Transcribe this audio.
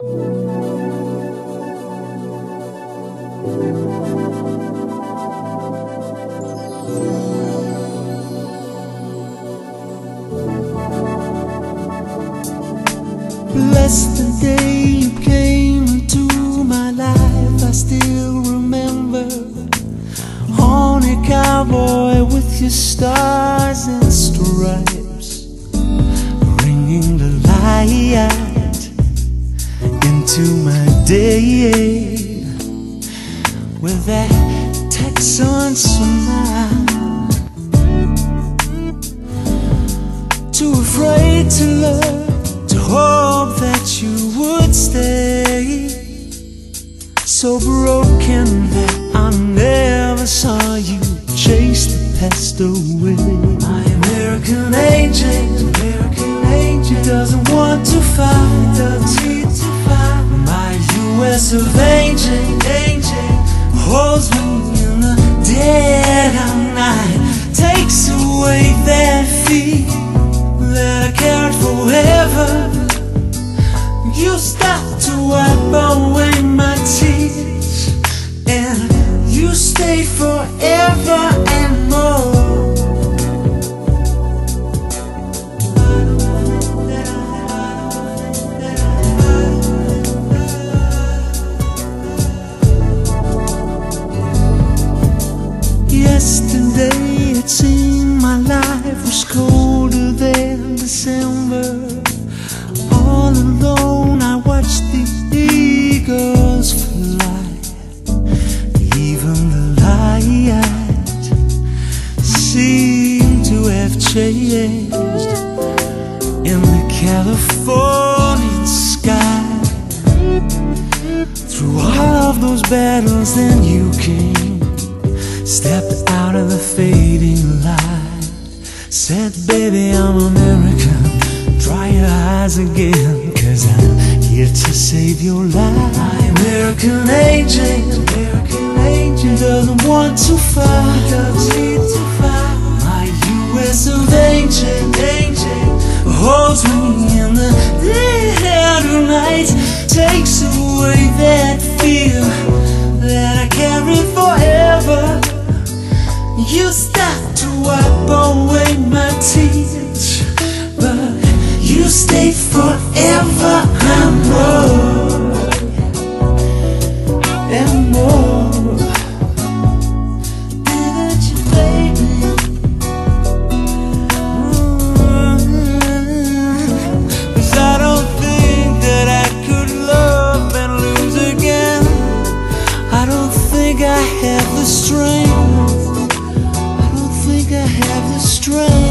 Blessed the day you came into my life. I still remember. Horny cowboy with your stars and stripes, bringing the light into my day with that Texan smile. Too afraid to love, to hope that you would stay. So broken that I never saw you chase the past away. My American angel, American angel doesn't want to fight, doesn't need to fight. My Of angel, angel holds me in the dead of night, takes away that fear that I carried forever. You stop to wipe away my tears, and you stay forever and more. Seemed to have changed in the Californian sky. Through all of those battles, then you came, stepped out of the fading light, said, Baby, I'm American. Dry your eyes again, cause I'm here to save your life. American angel, American angel doesn't want to fight, drum